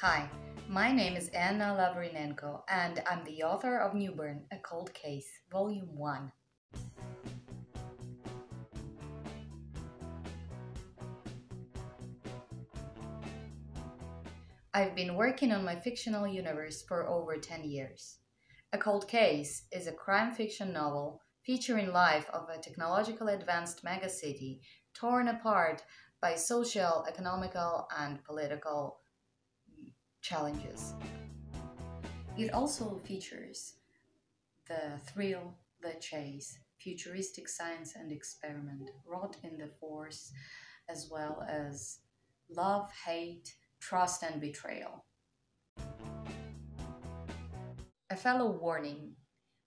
Hi, my name is Anna Lavrynenko, and I'm the author of Newbourne, A Cold Case, Volume 1. I've been working on my fictional universe for over 10 years. A Cold Case is a crime fiction novel featuring life of a technologically advanced megacity torn apart by social, economical, and political challenges. It also features the thrill, the chase, futuristic science and experiment wrought in the force, as well as love, hate, trust, and betrayal. A fellow warning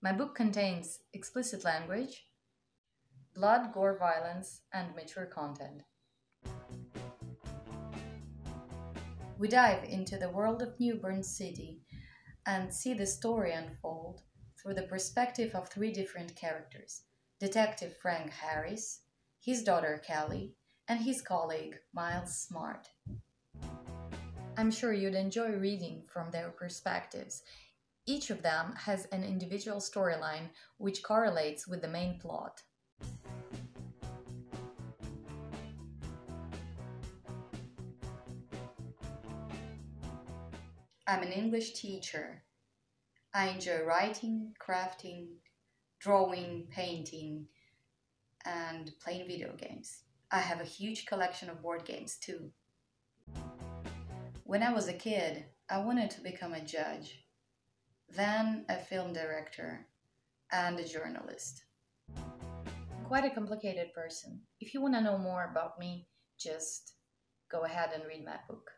my book contains explicit language, blood, gore, violence, and mature content. We dive into the world of Newbourne City and see the story unfold through the perspective of three different characters Detective Frank Harris, his daughter Kelly, and his colleague Miles Smart. I'm sure you'd enjoy reading from their perspectives. Each of them has an individual storyline which correlates with the main plot. I'm an English teacher. I enjoy writing, crafting, drawing, painting, and playing video games. I have a huge collection of board games too. When I was a kid, I wanted to become a judge, then a film director, and a journalist. Quite a complicated person. If you want to know more about me, just go ahead and read my book.